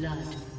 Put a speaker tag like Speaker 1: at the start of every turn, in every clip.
Speaker 1: blood.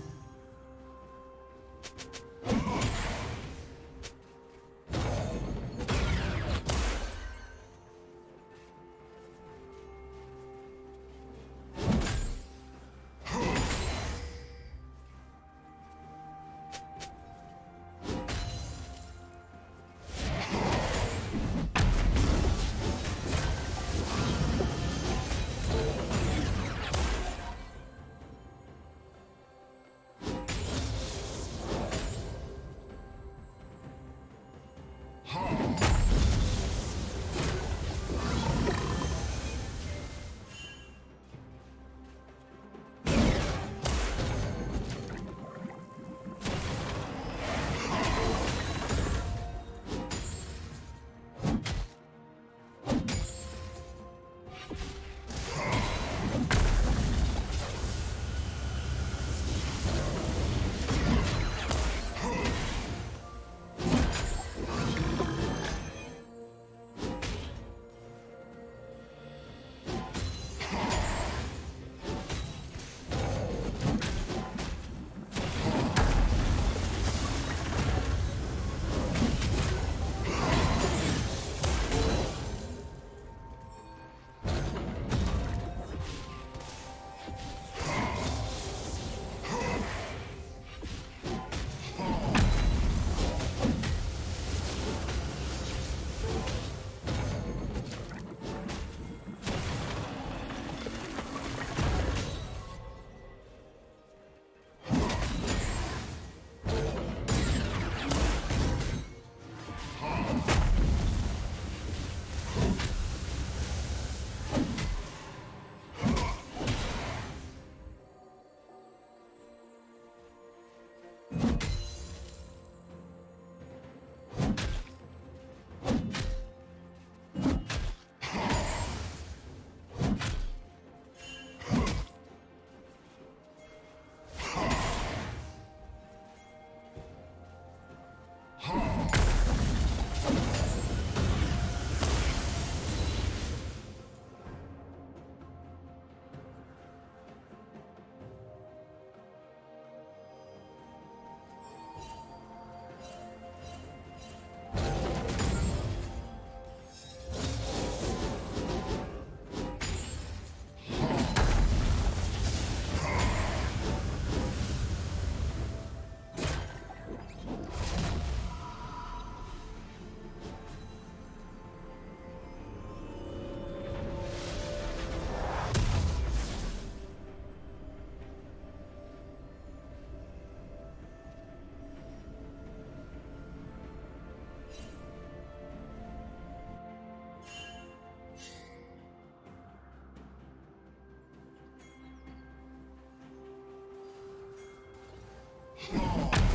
Speaker 1: law.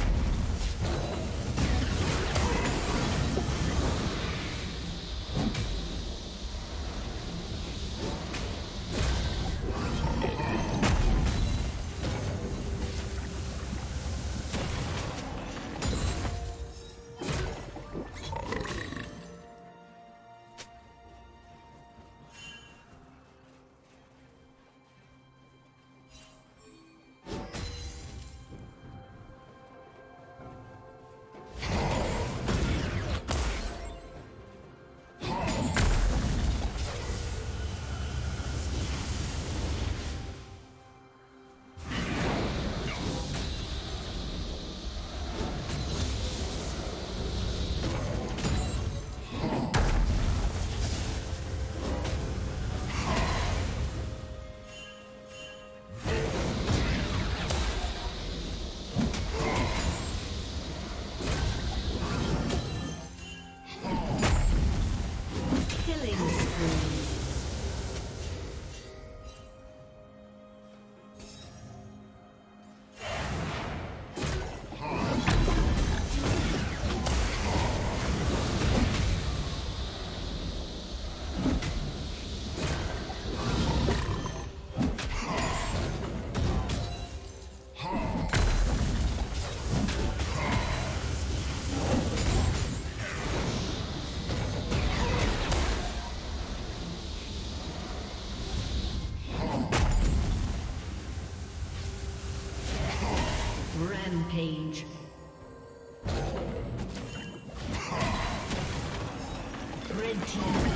Speaker 1: team.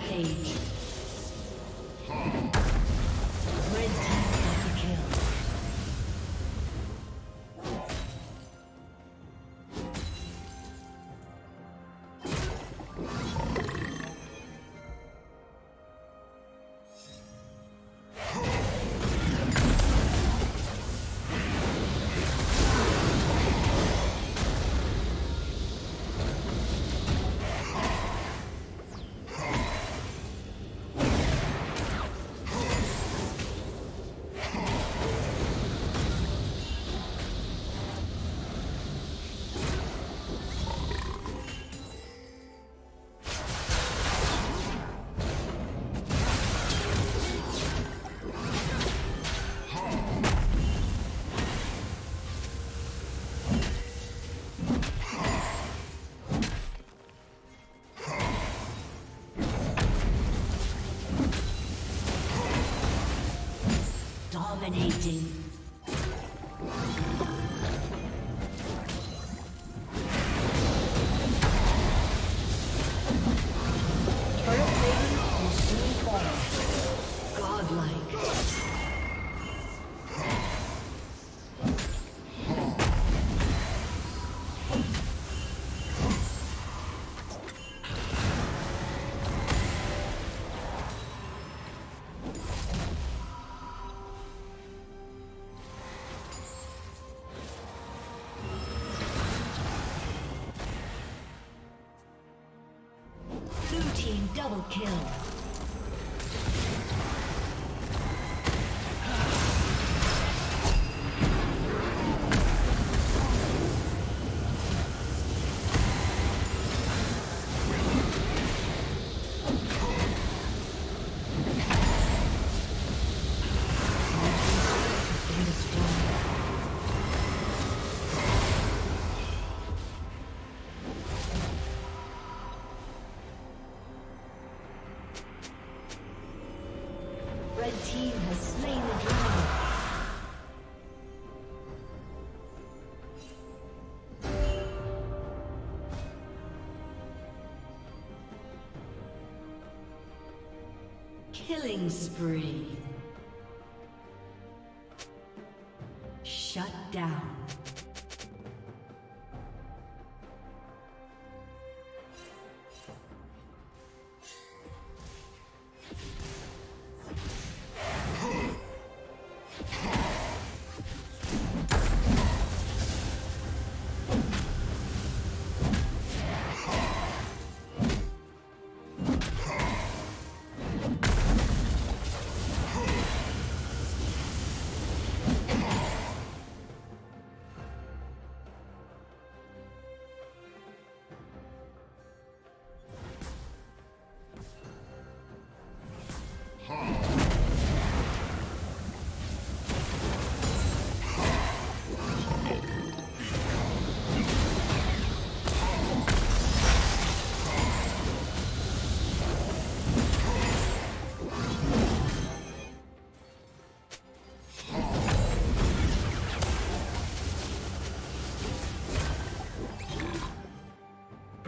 Speaker 1: Rampage. Double kill. Killing spree.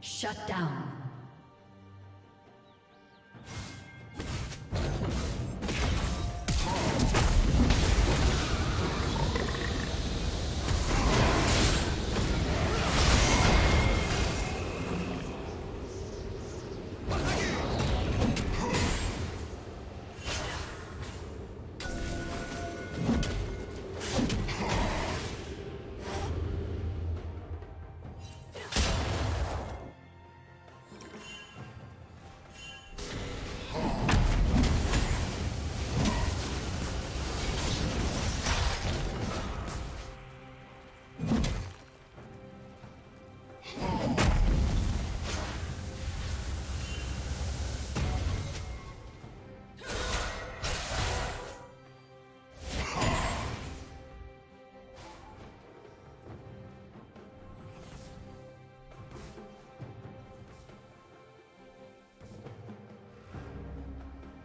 Speaker 1: Shut down.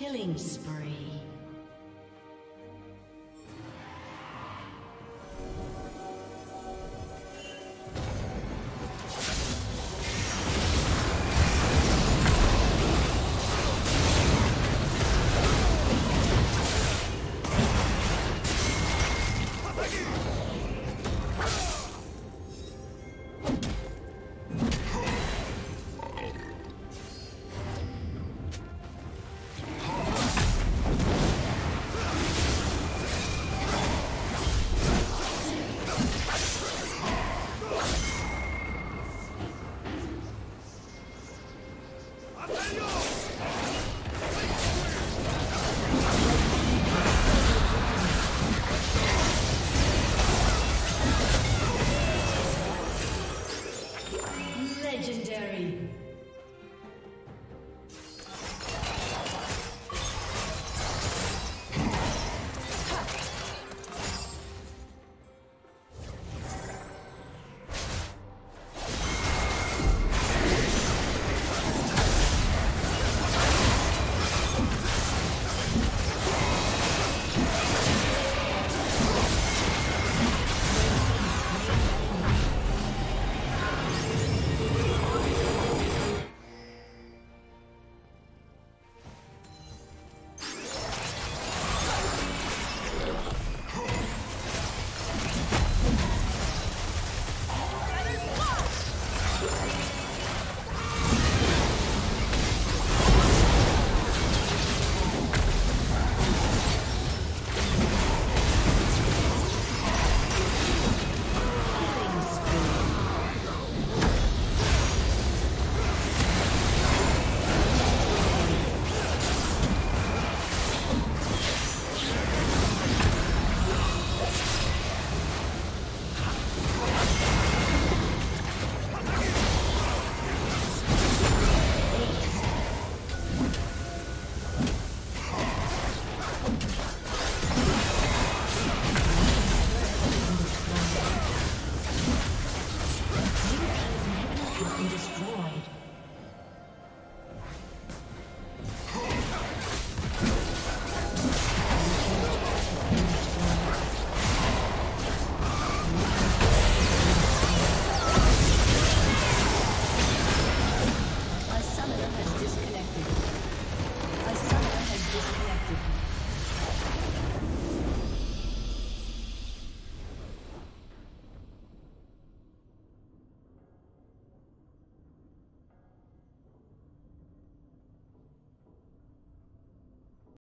Speaker 1: killing spree. destroyed.